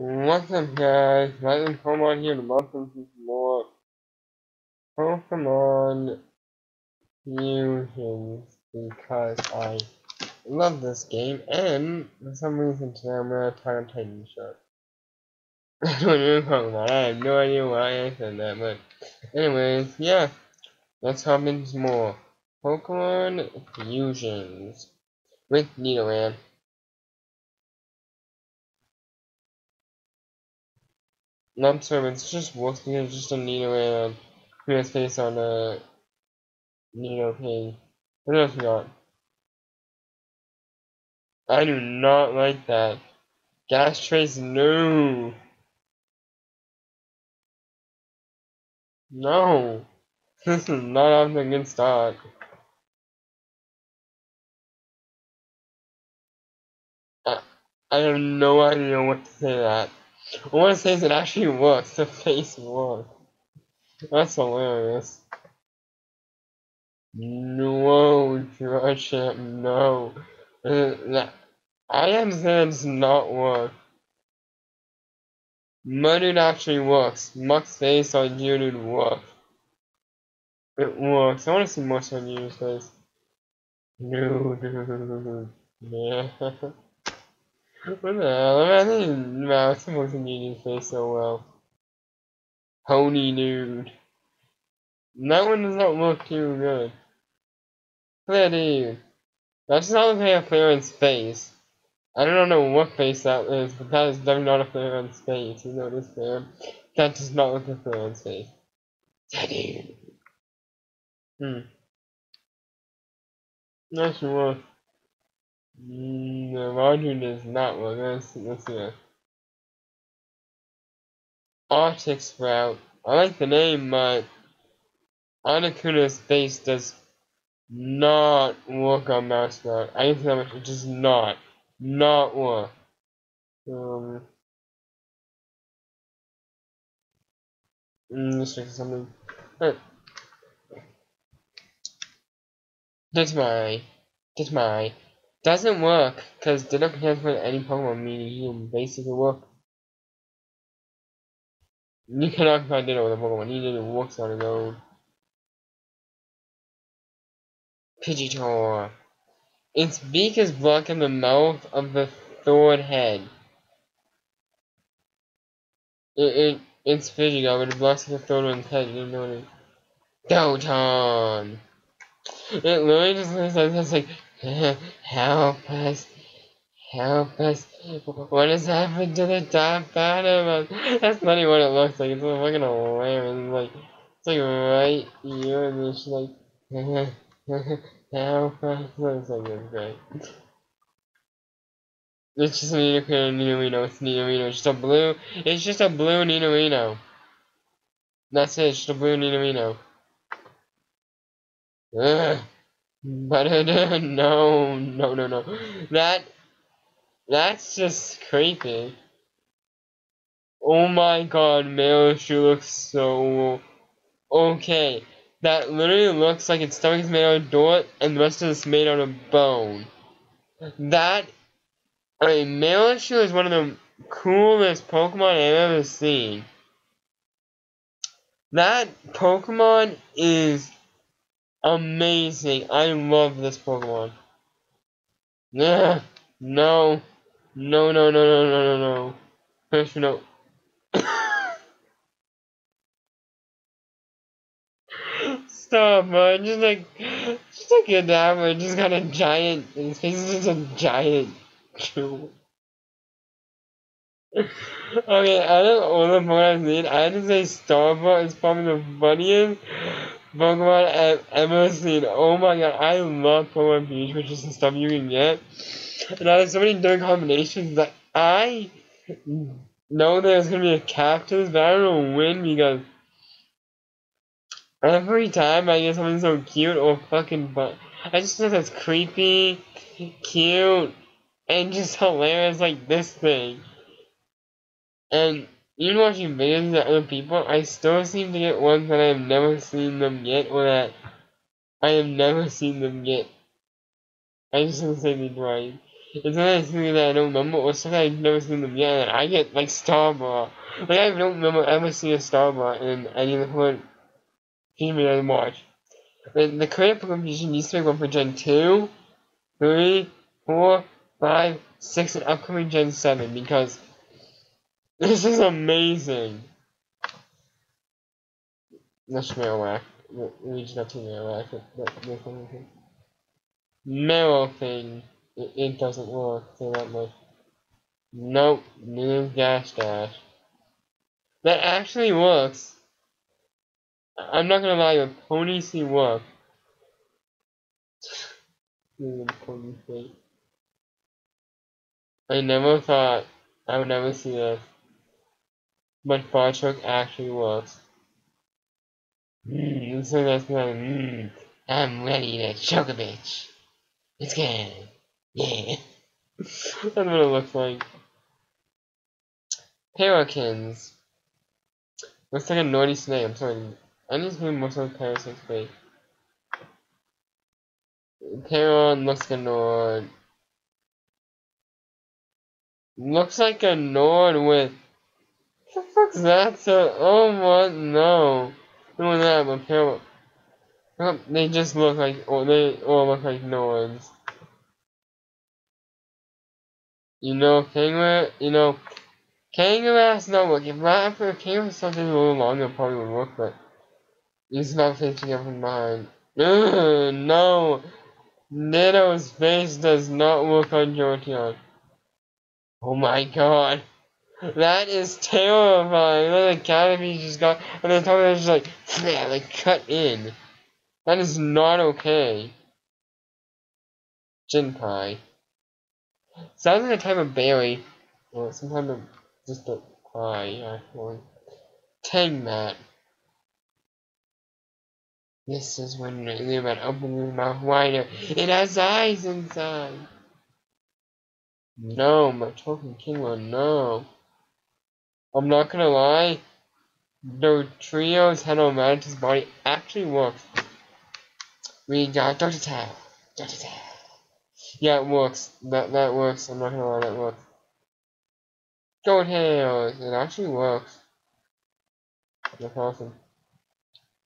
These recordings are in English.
What's up guys, Lightning Pokemon here. To welcome to some more. Oh, Pokemon Fusions because I love this game. And for some reason today I'm gonna try on Titan Shark. I don't know Pokemon, I have no idea why I said that, but anyways, yeah. Let's hop into some more Pokemon Fusions with Nidoran. Not sure, it's just works because just a Nidoran who has face on a Nidoking. What else we got? I do not like that. Gas trace, no. No. This is not off a good start. I, I have no idea what to say that. I want to say is it actually works. The face works. That's hilarious. No, George, no. I understand does not work. Muddy actually works. Muk's face on Unit works. It works. I want to see more on Unit's face. No, dude. Yeah. What the hell? I think Mouse works on Unit's face so well. Pony nude. That one does not look too good. Clear dude. That's not looking at Clearance face. I don't know what face that is, but that is definitely not a Clearance face. You know this clear. That does not look like a Clearance face. Teddy. Hmm. Nice one. The Roger does not look. Let's, let's see that. Arctic Sprout. I like the name, but Articuno's face does not look on Mouse Sprout. I can tell much it does not. Not work. Um mm, let's check something. That's my that's my doesn't work because don't transfer any Pokemon meaning you basically work you cannot find dinner with a Pokemon, need to work on his own. Pidgeotto. Its beak is blocking the mouth of the third head. It, it it's Pidgeotto, but it blocks the third head. You didn't know it. Doton. It literally just it's like help us, help us. What has happened to the top bottom? That's not even what it looks like. It's like fucking hilarious. It's like it's like right here, and it's like help us. Looks like it's great. It's just a Nidorino. It's Nidorino. It's just a blue. It's just a blue Nidorino. That's it. It's just a blue Nidorino. Ugh. But no, no, no, no. That that's just creepy. Oh my god, Mailshu looks so okay. That literally looks like its stomach is made out of dirt and the rest of it's made out of bone. That I mean Mailshu is one of the coolest Pokemon I've ever seen. That Pokemon is Amazing. I love this Pokemon. Yeah. No. No, no, no, no, no, no, no. First, no. Stop, man. Just like, just like a dad. Just got a giant, his face is just a giant okay, out of all the Pokemon I've I have to say Starbuck is probably the funniest. Pokemon I've ever seen. Oh my god, I love Pokemon Peach, which is the stuff you can get. And have so many different combinations that I know there's gonna be a this, but I don't know when because every time I get something so cute or fucking fun, I just think that's creepy, cute, and just hilarious like this thing. And even watching videos of other people, I still seem to get ones that I have never seen them get, or that I have never seen them get. I just don't say these right. It's not something that I don't remember, or something I've never seen them yet, and I get, like, Star Starbar. Like, I don't remember ever seeing a Star Starbar in any of the current TV I watch. The, the current competition needs to be one for Gen 2, 3, 4, 5, 6, and upcoming Gen 7, because this is amazing. That's Marowak. We just got to Marowak. Marrow thing. It, it doesn't work, say that much. Nope, new gas dash. That actually works. I'm not gonna lie, the pony see work. I never thought I would never see this. But truck actually works. Mmm, so that's like, mmm, I'm ready to choke a bitch. It's good. Yeah. That's what it looks like. Pelicans. Looks like a naughty snake. I'm sorry. I need to move most of the parasites fake. Peron looks like a Nord. Looks like a Nord with. The fuck's oh that? Oh what? No. Doing that, but Peron. They just look like, or they all look like Nords. You know, kangaroo, you know, kangaroo ass not working. But for kangaroo something a little longer probably would work, but he's not facing up behind. Ugh, no! Nito's face does not look on Jolteon. Oh my god. That is terrifying. The canopy just got, and the top of just like, yeah, like cut in. That is not okay. Jinpai. Sounds like a type of berry. Or some kind of just a pie, actually. Tang mat. This is when man opens his mouth wider. It has eyes inside. No, my talking Kingler, no. I'm not gonna lie. The trio's on Mantis body actually works. We got Dr. Tao. Dr. Yeah, it works. That that works. I'm not gonna lie, that works. Goat Hails! It actually works. That's awesome.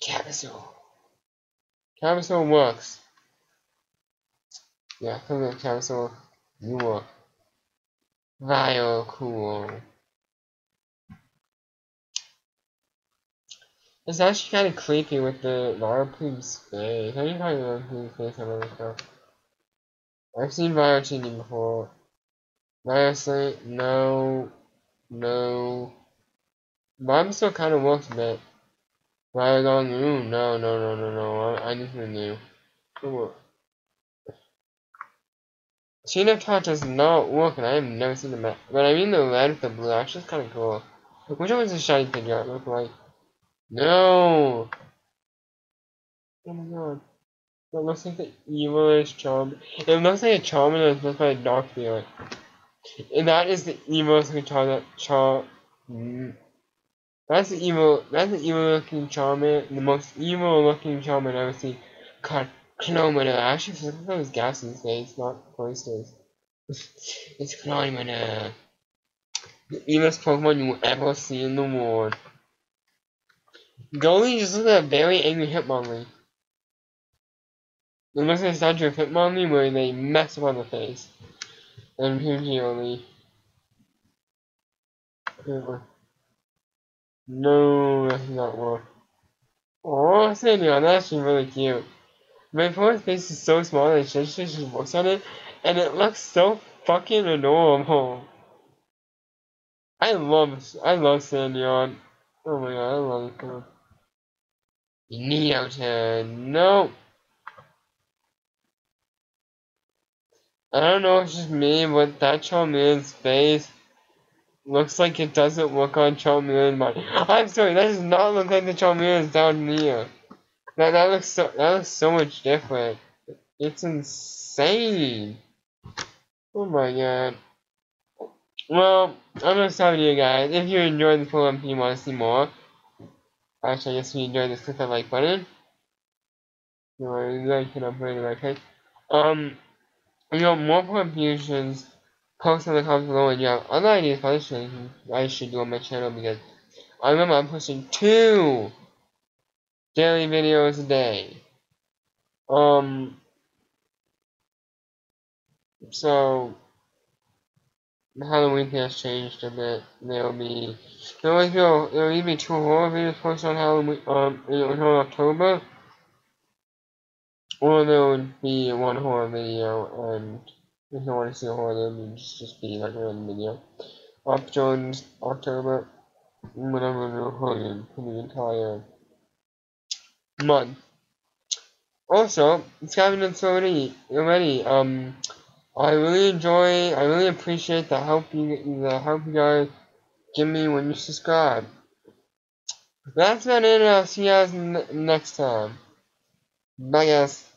Cavazoo. Cavazoo works. Yeah, come here, Cavazoo. You work. Vile cool. It's actually kind of creepy with the Vileplume's face. I think I Vileplume's face on other stuff. I've seen Violentini before. Honestly, no, no. Mine still kind of works a bit. Violet going, ooh, no, no, no, no, no, I, I need something new. Cool. Chain of does not work, and I have never seen the map. But I mean the red with the blue, actually, it's kind of cool. Which one was the shiny Pidgeot look like? No! Oh my god. It looks like the evilest charm. It looks like a charm and it's looks like a dark feeling. And that is the evilest looking charm that charm. Mm. That's the evil. That's the evil looking charmer. The most evil looking charmer I've ever seen. God, Clomina. Actually, look at those gases say it's not cloisters. it's Clomina. The evilest Pokemon you will ever see in the world. Looks like a very angry Hitmonlee. It looks like a statue of Hitmonlee where they mess up on the face. And Pidgey only. No, that's not work. Oh, Sandion, that's actually really cute. My poor face is so small that she just looks on it, and it looks so fucking adorable. I love, I love Sandion. Oh my god, I love it. Neoton, nope. I don't know if it's just me, but that Charmander's face looks like it doesn't look on Charmander body. I'm sorry, that does not look like the Charmander's down here. That that looks so that looks so much different. It's insane. Oh my god. Well, I'm gonna stop you guys. If you enjoyed this film and you want to see more, actually, I guess if you enjoyed this, click that like button. You know, like and upgrade the right. Um. you know, more contributions, post in the comments below, and you have other ideas for this I should do on my channel because I remember I'm posting two daily videos a day. Um, so, Halloween has changed a bit. There'll be, there'll be, there'll either be two horror videos posted on Halloween, um, in October, or there would be one horror video, and if you want to see a horror, then would just, just be like a random video. Up Jones, October, whatever the horror for the entire month. Also, it's it already, already, um, I really enjoy, I really appreciate the help you, the help you guys give me when you subscribe. That's about it, I'll see you guys next time. Bye guys.